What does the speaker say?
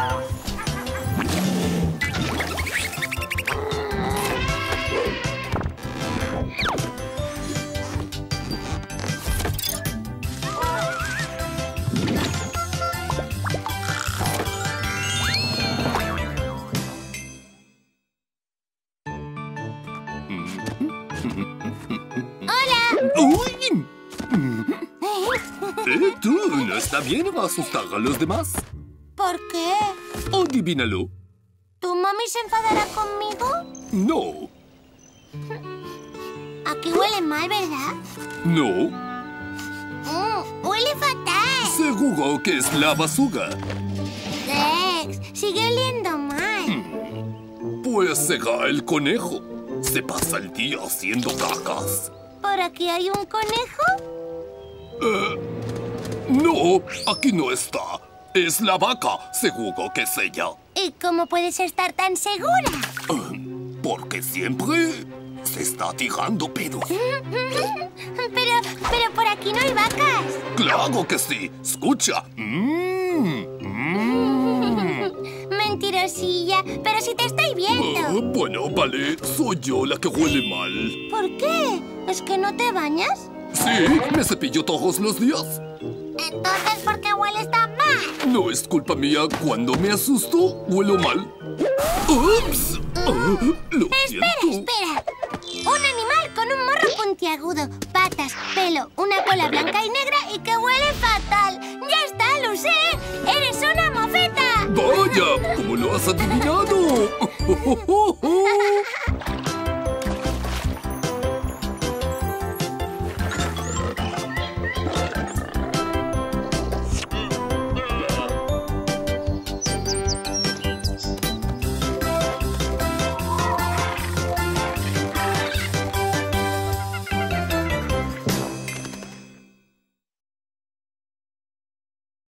¿Eh, tú? ¿No está bien asustar a los demás? ¿Por qué? Adivínalo. ¿Tu mami se enfadará conmigo? No. Aquí huele mal, ¿verdad? No. Mm, huele fatal. Seguro que es la basura. Rex, sigue oliendo mal. Pues será el conejo. Se pasa el día haciendo cacas. ¿Por aquí hay un conejo? No, aquí no está. Es la vaca. Seguro que es ella. ¿Y cómo puedes estar tan segura? Porque siempre se está tirando pedos. Pero, pero por aquí no hay vacas. Claro que sí. Escucha. Mm, mm. Mentirosilla, pero si te estoy viendo. Ah, bueno, vale. Soy yo la que huele mal. ¿Por qué? ¿Es que no te bañas? Sí, me cepillo todos los días. No es culpa mía. Cuando me asusto, huelo mal. ¡Ups! Ah, lo Espera, siento. espera. Un animal con un morro puntiagudo, patas, pelo, una cola blanca y negra y que huele fatal. ¡Ya está, lo sé! ¡Eres una mofeta! ¡Vaya! ¿Cómo lo has adivinado?